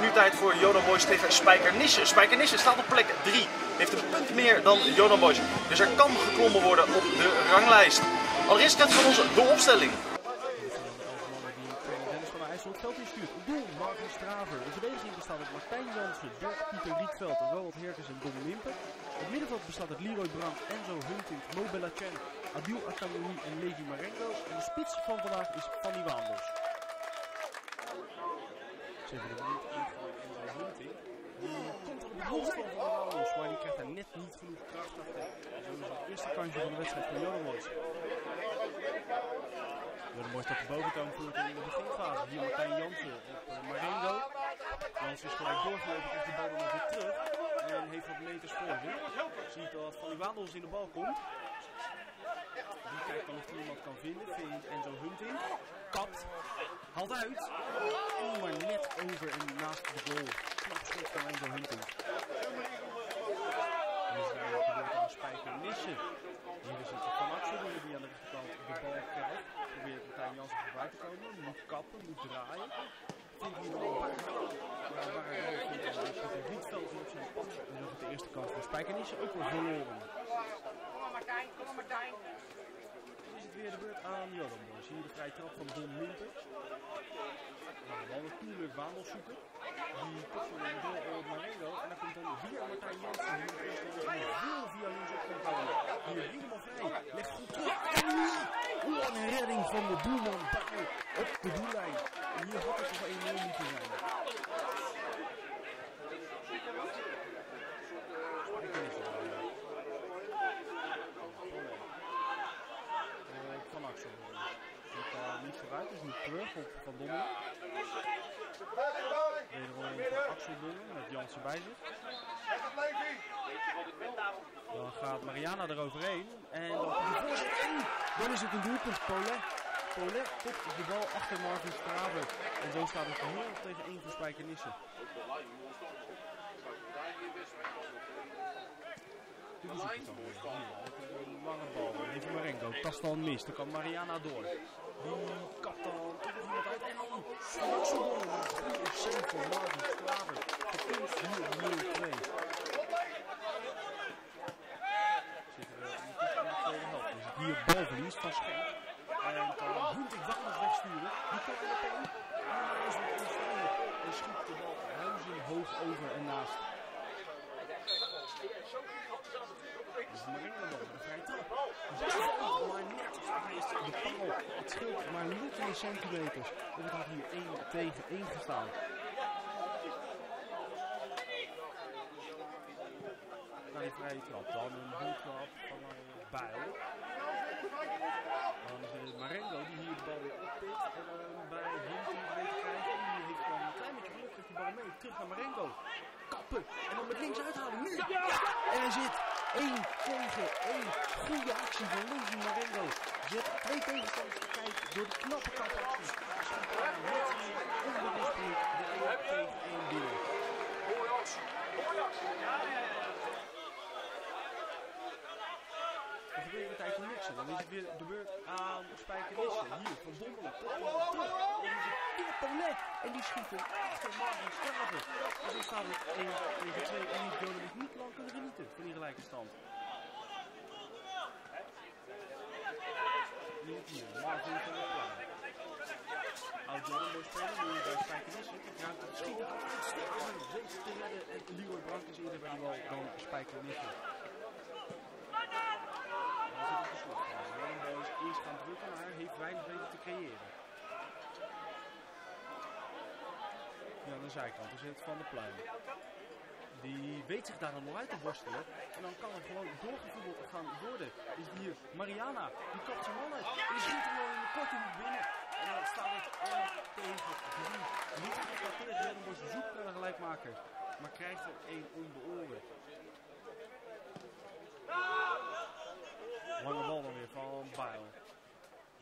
nu tijd voor Jonan Boys tegen Spijkernisse. Spijkernisse staat op plek 3, heeft een punt meer dan Jonan Boys, dus er kan geklommen worden op de ranglijst. Allereerst kent van ons de opstelling. Dennis van IJssel het veld instuurt. Doel Marvin Straver. De verdediging bestaat uit Martijn Jansen, Dirk Pieter Rietveld, Ronald Herkens en Don Limpen. Het middenveld bestaat uit Leroy Brandt, Enzo Hunting, Mo Bellacen, Adil Akanoui en Levi Marengo. En de spits van vandaag is Fanny Waandels. Hunting. Die komt op de hoogte van Waandels, maar die krijgt daar net niet genoeg kracht achter. Zo is het eerste kansje van de wedstrijd Moos. Johan Moos staat de boventoon voert in de beginfase. Hier Martijn Jansen op uh, Marengo. Jansen is gelijk doorgelopen, krijgt de bal nog weer terug. En heeft wat meters voor zich. Ziet dat Fanny Waandels in de bal komt. Die kijkt dan of hij iemand kan vinden. Vindt Enzo Hunting. Kapt. Haalt uit. Oh, maar net over en naast de goal. Knap schot van Enzo Hunting. En is daar gebeurt aan Spijker Nissen. Hier is het Van Axel die aan de rechterkant de bal krijgt. Probeert Martijn Jansen voorbij te komen. Moet kappen, moet draaien. Vindt een paar Maar waar hij dat Pieter Rietveld op zijn pad. En dan de eerste kant van Spijker Nissen ook weer verloren. Kom maar Martijn, kom maar Martijn. Dan weer de beurt aan Joran Boys. Hier de vrije trap van Don Limpen. Nou, wel natuurlijk Waandel zoeken. Die kopt van de bal op Marengo. En dan komt dan via Martijn Jansen. Die heel via links op kan komen. Hier helemaal vrij. Legt goed terug. En nu! Hoe een redding van de doelman op de doellijn. En hier had het nog 1-0 moeten zijn. Spijker is er wel. Eh, Van Axel. Zit daar niet vooruit, is nu terug op Van Dongen. Wederom van Axel met Jansen bij zich. Dan gaat Mariana eroverheen. En dan dan is het een doelpunt. Paulet. Paulet kopt de bal achter Marvin Straver. En zo staat het 0 tegen 1 voor Spijkenissen. Dit is het een lange bal. Even Marengo. Tast dan mis. Dan kan Mariana door. Die kapt dan iemand uit. En dan Van Axel Dongen. Een goede save voor Marvin Straver. Gepunt hier 0-2. Zitten we in de. Dus hier balverlies van Schenk. En kan Hunting wel nog wegsturen. Die komt er meteen. En dan is het. En schiet de bal huizenhoog over en naast. Dus Marengo nog de vrije trap. Maar net gemist de paal. Het scheelt maar luttele centimeters. En het had hier 1 tegen 1 gestaan. Die vrije trap, dan een hoektrap van een bijl. Dan is het Marengo die hier de bal weer oppikt. En dan bij Hunting weet te krijgen. En die heeft dan een klein beetje geluk, krijgt die bal mee. Terug naar Marengo. Kappen. En dan met links uithalen. Nu. Ja! En hij zit 1 tegen 1. Goede actie van Luigi Marengo. Zet twee tegenstanders te kijken door de knappe kapactie. Onberispelijk de 1 tegen 1 binnen. Er gebeurt een tijdje niks. en Dan is het weer de beurt aan Spijkerissen. Hier, Van. Dan het weer Paulet. En die schiet hem achter Marvin Straven. En zo staat het 1 tegen 2. En die dus niet lang kunnen genieten van die gelijke stand. Nu hier, Marvin van der Plein. Oud Jonen speler, nu bij Spijkerissen. Ruimte te schieten. Uitstekend. Weet te redden. En Leroy Brank is eerder bij die bal dan Spijkerissen. Het de. Jonen Boys eerst drukken, maar heeft weinig weten te creëren. Aan de zijkant. Er zit Van der Pluim. Die weet zich daar dan nog uit te worstelen. En dan kan er gewoon doorgevoerd gaan worden. Is hier Mariana. Die kapt zijn man. En die schiet hem dan in de korte hoek binnen. En dan staat het 1 tegen 3. Niet geflatteerd. Reddenbos zoekt naar de gelijkmaker. Maar krijgt er 1 om de. Lange bal dan weer van Bijl.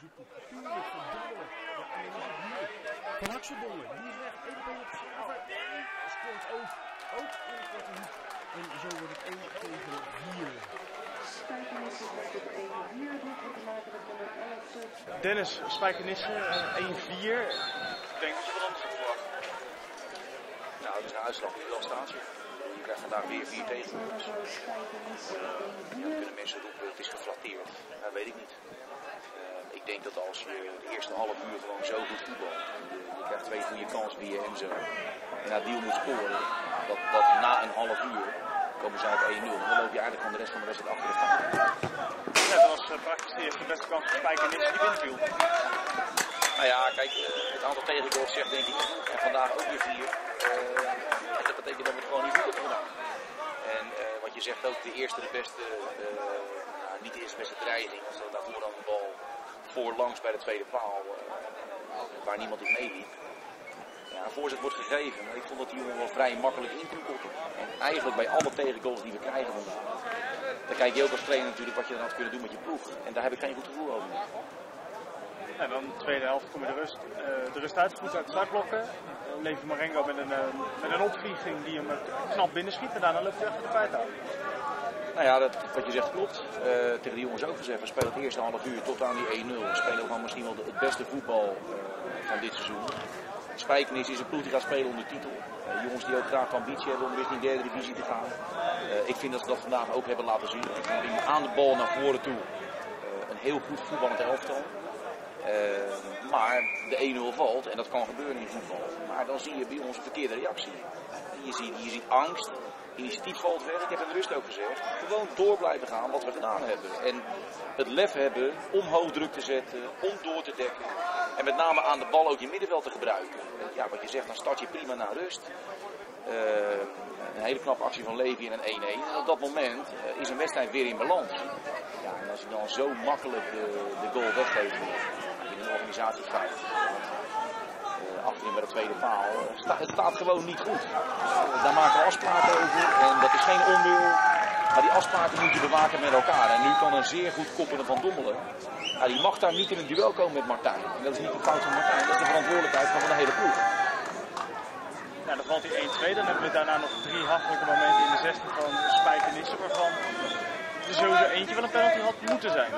Zoekt het natuurlijk van Dobbelen. Ja, en dan is het hier. Van Axelbollen. Die is weg. Eén bal op de slaven. En scoort ook. Ook in de korte hoek. En zo wordt het 1 tegen 4. Dennis Spijkenissen, uh, 1-4. Ik denk dat je wat anders verwacht. Nou, het is een uitslag die wel staat. Je krijgt vandaag weer vier tegengoals. Dat weet ik niet. Uh, ik denk dat als je de eerste half uur gewoon zo goed voetbalt, je, je krijgt twee goede kansen via Enzo, en naar deal moet scoren, dat, dat na een half uur komen ze uit 1-0. Dan loop je eigenlijk van de rest van de wedstrijd achter de feiten. Ja, dat was uh, praktisch de eerste beste kans voor Spijkenissen die binnenviel. Nou ja, kijk, uh, het aantal tegengoals zegt denk ik, en vandaag ook weer vier. Uh, dat betekent dat we het gewoon niet goed hebben gedaan. En uh, wat je zegt ook, de eerste de beste, niet de eerste beste dreiging, als dat daarvoor dan de bal voorlangs bij de tweede paal, waar niemand in meeliep. Ja, voorzet wordt gegeven, ik vond dat die jongen wel vrij makkelijk in kon koppen. En eigenlijk bij alle tegengoals die we krijgen vandaag, dan kijk je ook als trainer natuurlijk wat je dan had kunnen doen met je ploeg. En daar heb ik geen goed gevoel over. En dan de tweede helft kom je de rust, uh, de rust uitgevoerd uit de startblokken. Uh, Levi Marengo met een, met een opvlieging die hem knap binnenschiet en daarna loopt hij de feiten aan. Nou ja, dat, wat je zegt klopt. tegen die jongens ook gezegd, we spelen het eerste half uur tot aan die 1-0. We spelen gewoon misschien wel het beste voetbal van dit seizoen. Spijkenis is een ploeg die gaat spelen onder titel. Uh, jongens die ook graag de ambitie hebben om richting derde divisie te gaan. Uh, ik vind dat ze dat vandaag ook hebben laten zien. Aan de bal naar voren toe uh, een heel goed voetballend elftal. maar de 1-0 valt en dat kan gebeuren in voetbal. Maar dan zie je bij ons een verkeerde reactie. Je ziet, je ziet angst, initiatief valt weg. Ik heb in de rust ook gezegd. Gewoon door blijven gaan wat we gedaan hebben. En het lef hebben om hoog druk te zetten, om door te dekken. En met name aan de bal ook je middenveld te gebruiken. Ja, wat je zegt, dan start je prima naar rust. Uh, een hele knappe actie van Levi en een 1-1. En op dat moment uh, is een wedstrijd weer in balans. Ja, en als je dan zo makkelijk de, de goal weggeeft in een organisatiefout. Achterin bij de tweede paal. Het staat gewoon niet goed. daar maken we afspraken over. En dat is geen onwil. Maar die afspraken moet je bewaken met elkaar. En nu kan een zeer goed koppelen van Dommelen. Nou, die mag daar niet in een duel komen met Martijn. En dat is niet de fout van Martijn, dat is de verantwoordelijkheid van de hele ploeg. Ja, dan valt hij 1-2. Dan hebben we daarna nog drie hachelijke momenten in de 16 van Spijkenissen. Waarvan er sowieso eentje wel een penalty had moeten zijn.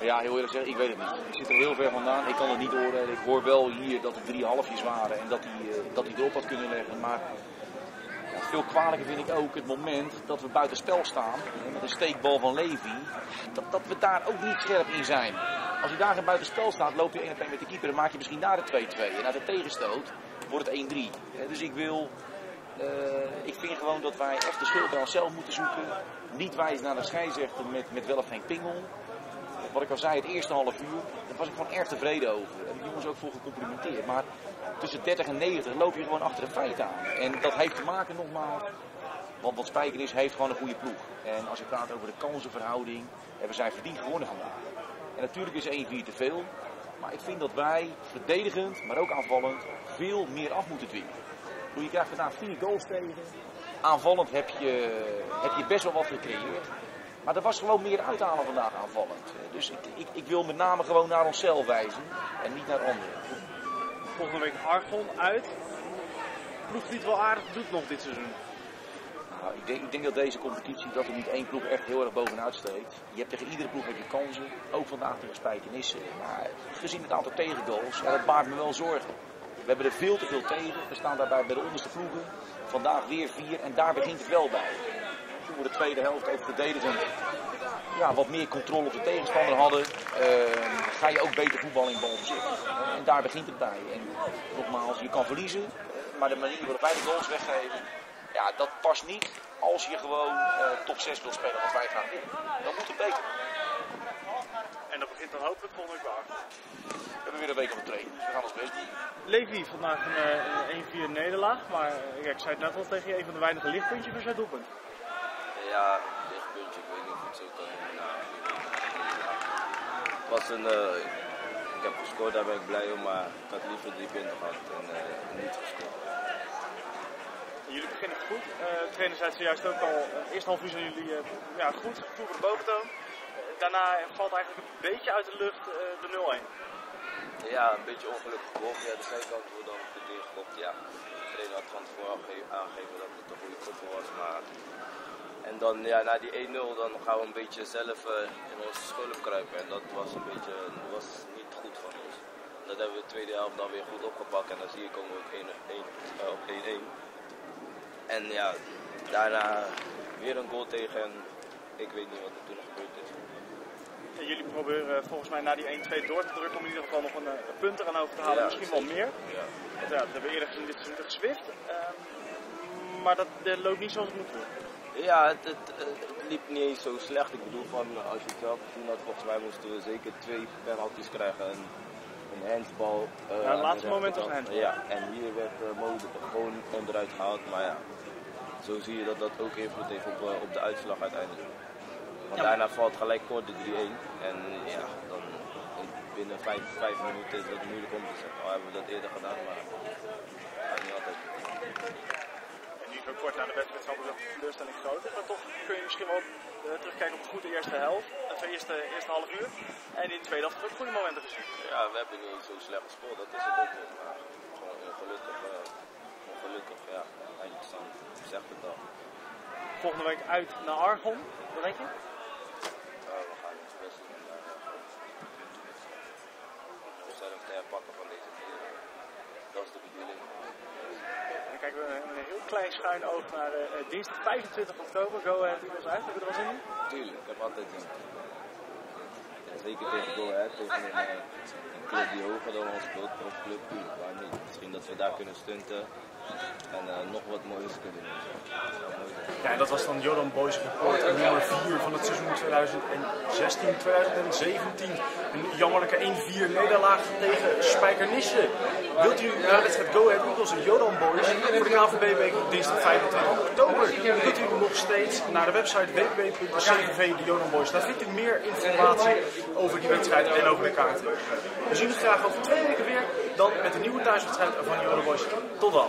Ja, heel eerlijk gezegd, ik weet het niet. Ik zit er heel ver vandaan. Ik kan het niet oordelen. Ik hoor wel hier dat er drie halfjes waren en dat hij, uh, dat hij erop had kunnen leggen. Maar ja, veel kwalijker vind ik ook het moment dat we buiten spel staan. Met een steekbal van Levi. Dat, dat we daar ook niet scherp in zijn. Als je daar in buiten spel staat, loop je 1 op 1 met de keeper. Dan maak je misschien daar de 2-2. En na de tegenstoot wordt het 1-3. Dus ik wil. Uh, ik vind gewoon dat wij echt de schuld bij onszelf moeten zoeken. Niet wijzen naar de scheidsrechter met, met wel of geen pingel. Wat ik al zei, het eerste half uur, daar was ik gewoon erg tevreden over. Heb ik jongens ook voor gecomplimenteerd. Maar tussen 30 en 90 loop je gewoon achter de feiten aan. En dat heeft te maken nogmaals, want wat Spijker is, heeft gewoon een goede ploeg. En als je praat over de kansenverhouding, hebben zij verdiend gewonnen vandaag. En natuurlijk is 1-4 te veel. Maar ik vind dat wij verdedigend, maar ook aanvallend, veel meer af moeten dwingen. Je krijgt vandaag vier goals tegen. Aanvallend heb je, heb je best wel wat gecreëerd. Maar er was gewoon meer uithalen vandaag aanvallend. Dus ik, ik, ik wil met name gewoon naar onszelf wijzen en niet naar anderen. Volgende week Argon uit. Ploeg die het wel aardig doet nog dit seizoen. Nou, ik, denk, ik denk dat deze competitie, dat er niet één ploeg echt heel erg bovenuit steekt. Je hebt tegen iedere ploeg heb je kansen. Ook vandaag tegen Spijkenissen. Maar gezien het aantal tegengoals, ja, dat maakt me wel zorgen. We hebben er veel te veel tegen. We staan daarbij bij de onderste ploegen. Vandaag weer vier en daar begint het wel bij. We de tweede helft ook verdedigend ja, wat meer controle op de tegenstander hadden, uh, ga je ook beter voetballen in balbezit. En daar begint het bij. En nogmaals, je kan verliezen, maar de manier waarop wij de goals weggeven, ja, dat past niet als je gewoon uh, top 6 wilt spelen wat wij gaan doen. Dan moet het beter. En dat begint dan hopelijk volgende week. We hebben weer een week op de trainen, dus we gaan ons best doen. Levi, vandaag een, een 1-4 nederlaag, maar ja, ik zei het net al tegen je, een van de weinige lichtpuntjes voor zijn doelpunt. Ja, lichtpuntje, ik weet niet of ik het zo kan het was een, uh, ik heb gescoord, daar ben ik blij om, maar ik had liever drie punten gehad en uh, niet gescoord. Jullie beginnen goed. De trainer zei het zojuist ook al. Eerst half uur zijn jullie ja, goed, op de boventoon. daarna valt eigenlijk een beetje uit de lucht de 0-1. Ja, een beetje ongelukkig gevolgd. Ja, de zijkant wordt dan goed ingekopt. Ja, de trainer had van tevoren aangegeven dat het een goede koppel was. Maar En dan ja, na die 1-0 dan gaan we een beetje zelf eh, in onze schulp kruipen. En dat was een beetje was niet goed van ons. Dat hebben we de tweede helft dan weer goed opgepakt. En dan zie je komen we op 1-1. eh, op 1-1. En ja, daarna weer een goal tegen. En ik weet niet wat er toen nog gebeurd is. En jullie proberen volgens mij na die 1-2 door te drukken om in ieder geval nog een, eh, een punt eraan over te halen. Ja, Misschien wel meer. Ja. Want ja, dat hebben we eerder gezien dit seizoen Zwift. Ehm, maar dat, dat loopt niet zoals het moet doen. Ja, het, het, het liep niet eens zo slecht. Ik bedoel, van, als je het zelf gezien had, volgens mij moesten we zeker twee penalties krijgen. En een handsbal. eh, Ja, het laatste moment was een rechterkant. Ja, en hier werd uh, Mode gewoon onderuit gehaald. Maar ja, zo zie je dat dat ook invloed heeft op, eh, op de uitslag uiteindelijk. Want Ja. daarna valt gelijk kort de 3-1. En ja, dan binnen vijf, vijf minuten is dat moeilijk om te zetten. Al hebben we dat eerder gedaan, maar gaat niet altijd. Kort na de wedstrijd zal de teleurstelling groter. Maar toch kun je misschien wel eh, terugkijken op een goede eerste helft. Of eerste, eerste half uur. En in de tweede helft ook goede momenten gezien. Ja, we hebben niet zo slecht gespeeld, dat is het ook niet. Maar gewoon ongelukkig, eh, ongelukkig, ja. Eindstand zegt het al. Volgende week uit naar Argon. Wat denk je? Ja, we gaan ons best doen om daar eh, onszelf te herpakken van deze keer. Dat is de bedoeling. En dan we een heel klein schuin oog naar eh, eh, dinsdag 25 oktober. Go Ahead Eagles uit. Heb je er wel zin in? Tuurlijk, ik heb altijd zin. Zeker tegen Go Ahead, tegen een, eh, een club die hoger dan ons speelt, profclub? Misschien dat we daar kunnen stunten en eh, nog wat moois kunnen. Ja, dat was dan Jordan Boys Report nummer 4 van het seizoen 2016-2017. Een jammerlijke 1-4 nederlaag tegen Spijkenisse. Wilt u naar de wedstrijd Go Ahead Eagles en Jordan Boys voor de KVB-week dinsdag 25 oktober? Kunt u nog steeds naar de website www.cvv.Jordan Daar vindt u meer informatie over die wedstrijd en over de kaarten. We zien u graag over twee weken weer, dan met een nieuwe thuiswedstrijd van Jordan Boys. Tot dan!